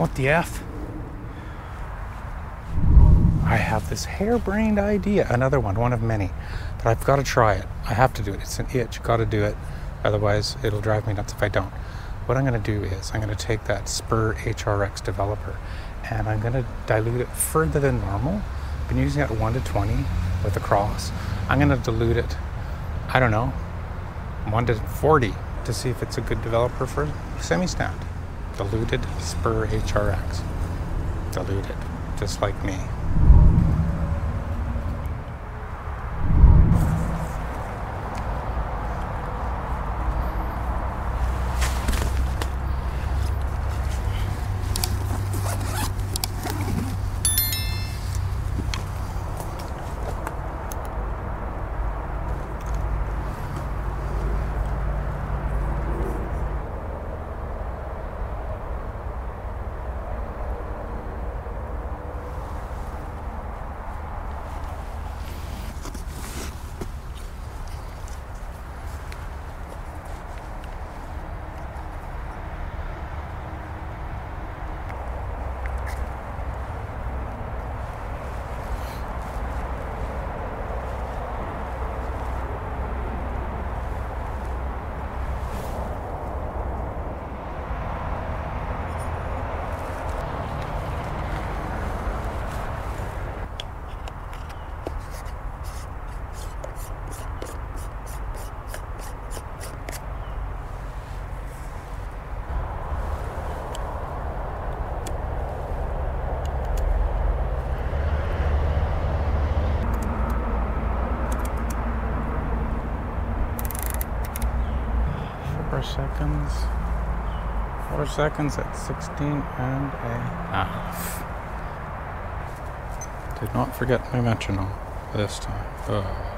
What the F? I have this harebrained idea, another one, one of many, but I've got to try it. I have to do it. It's an itch. Got to do it. Otherwise, it'll drive me nuts if I don't. What I'm going to do is I'm going to take that Spur HRX developer and I'm going to dilute it further than normal. I've been using it 1 to 20 with Acros. I'm going to dilute it, I don't know, 1 to 40 to see if it's a good developer for semi stand. Diluted Spur HRX. Diluted, just like me. Four seconds. Four seconds at 16 and a half. Did not forget my metronome this time. Ugh.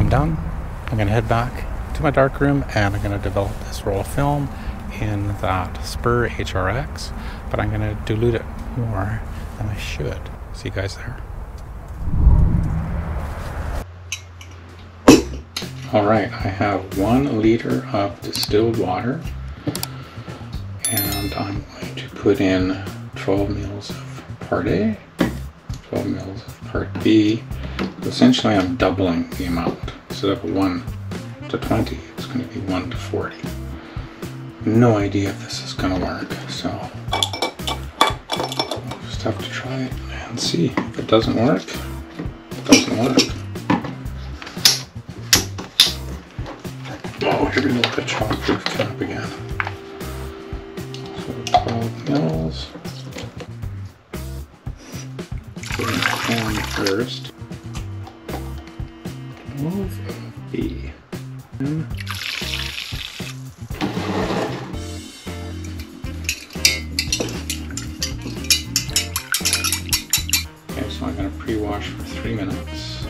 I'm done. I'm going to head back to my dark room and I'm going to develop this roll of film in that Spur HRX, but I'm going to dilute it more than I should. See you guys there. All right, I have one liter of distilled water and I'm going to put in 12 mils of Part A, 12 mils of Part B. Essentially, I'm doubling the amount. Instead of 1 to 20, it's going to be 1 to 40. No idea if this is going to work, so I'll just have to try it and see. If it doesn't work, it doesn't work. Oh, here we go the childproof cap again. So 12 mils. Put in corn first. Pre-wash for three minutes.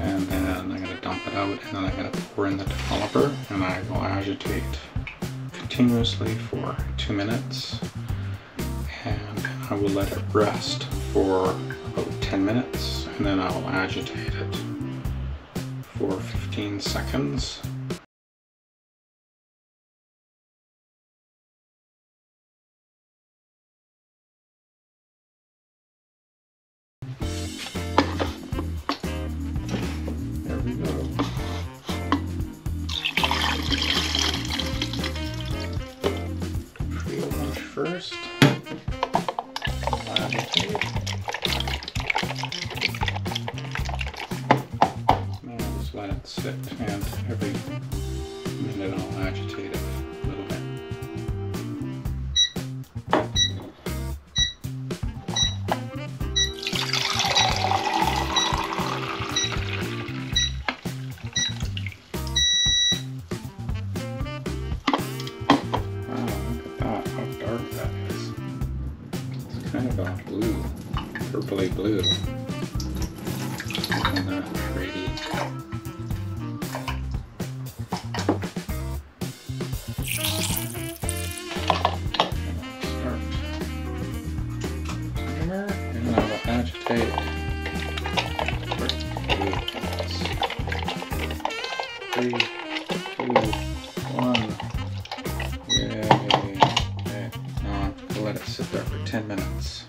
And then I'm going to dump it out and then I'm going to pour in the developer and I will agitate continuously for two minutes. And I will let it rest for about 10 minutes and then I'll agitate it for 15 seconds. First. Just let it sit and every minute I'll agitate it kind of a blue, purpley blue. Pretty. Start. And I will agitate. For 10 minutes.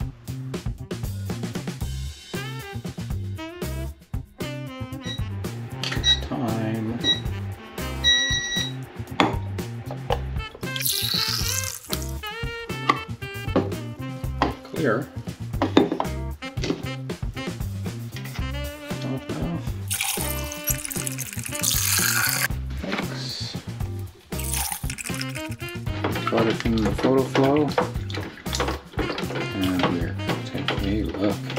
Time. Clear. Thanks. Got it in the Photo-Flo. A look.